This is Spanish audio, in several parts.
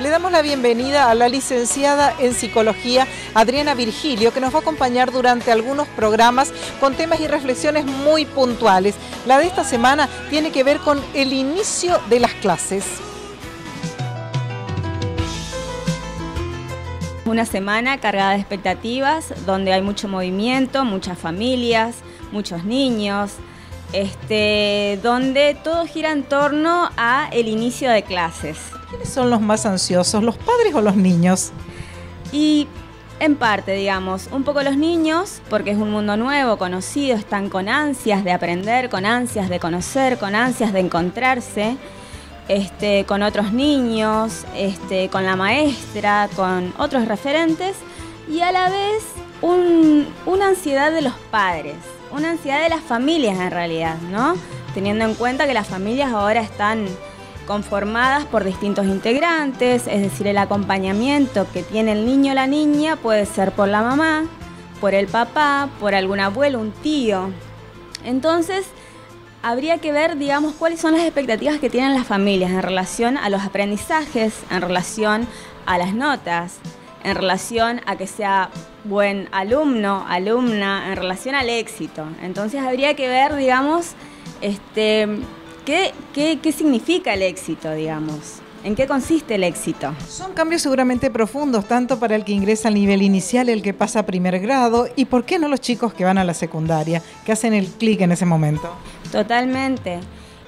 Le damos la bienvenida a la licenciada en psicología Adriana Virgilio, que nos va a acompañar durante algunos programas con temas y reflexiones muy puntuales. La de esta semana tiene que ver con el inicio de las clases. Una semana cargada de expectativas, donde hay mucho movimiento, muchas familias, muchos niños, este, donde todo gira en torno a el inicio de clases. ¿Quiénes son los más ansiosos, los padres o los niños? Y en parte, digamos, un poco los niños, porque es un mundo nuevo, conocido, están con ansias de aprender, con ansias de conocer, con ansias de encontrarse. Este, con otros niños, este, con la maestra, con otros referentes y a la vez una ansiedad de los padres, una ansiedad de las familias en realidad, ¿no? Teniendo en cuenta que las familias ahora están conformadas por distintos integrantes, es decir, el acompañamiento que tiene el niño o la niña puede ser por la mamá, por el papá, por algún abuelo, un tío. Entonces, habría que ver, digamos, cuáles son las expectativas que tienen las familias en relación a los aprendizajes, en relación a las notas, en relación a que sea buen alumno, alumna, en relación al éxito. Entonces habría que ver, digamos, este, qué, qué, qué significa el éxito, digamos. ¿En qué consiste el éxito? Son cambios seguramente profundos, tanto para el que ingresa al nivel inicial, el que pasa a primer grado, y por qué no los chicos que van a la secundaria, que hacen el clic en ese momento. Totalmente.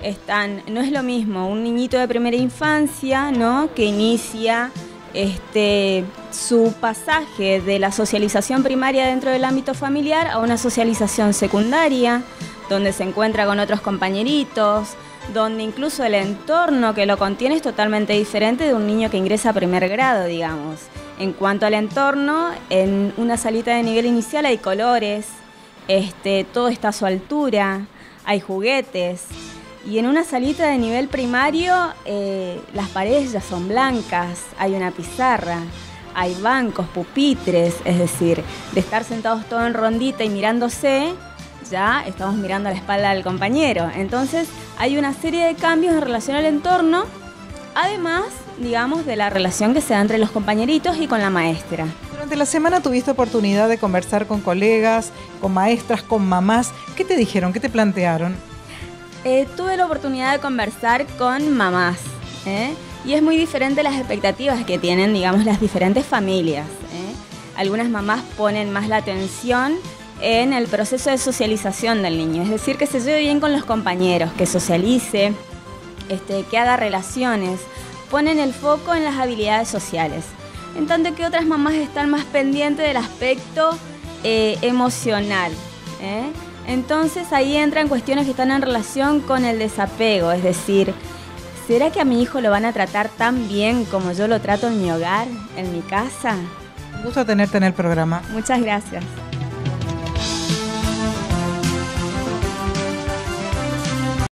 Están, no es lo mismo un niñito de primera infancia, ¿no? Que inicia este, su pasaje de la socialización primaria dentro del ámbito familiar a una socialización secundaria, donde se encuentra con otros compañeritos, donde incluso el entorno que lo contiene es totalmente diferente de un niño que ingresa a primer grado, digamos. En cuanto al entorno, en una salita de nivel inicial hay colores, este, todo está a su altura, hay juguetes. Y en una salita de nivel primario, eh, las paredes ya son blancas, hay una pizarra, hay bancos, pupitres, es decir, de estar sentados todos en rondita y mirándose, ya estamos mirando a la espalda del compañero. Entonces hay una serie de cambios en relación al entorno, además, digamos, de la relación que se da entre los compañeritos y con la maestra. Durante la semana tuviste oportunidad de conversar con colegas, con maestras, con mamás. ¿Qué te dijeron? ¿Qué te plantearon? Eh, tuve la oportunidad de conversar con mamás. ¿eh? Y es muy diferente las expectativas que tienen, digamos, las diferentes familias. ¿eh? Algunas mamás ponen más la atención en el proceso de socialización del niño, es decir, que se lleve bien con los compañeros, que socialice, este, que haga relaciones, ponen el foco en las habilidades sociales, en tanto que otras mamás están más pendientes del aspecto eh, emocional. ¿eh? Entonces ahí entran cuestiones que están en relación con el desapego, es decir, ¿será que a mi hijo lo van a tratar tan bien como yo lo trato en mi hogar, en mi casa? Un gusto tenerte en el programa. Muchas gracias.